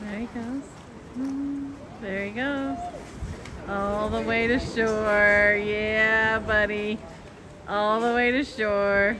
There he goes. There he goes. All the way to shore. Yeah, buddy. All the way to shore.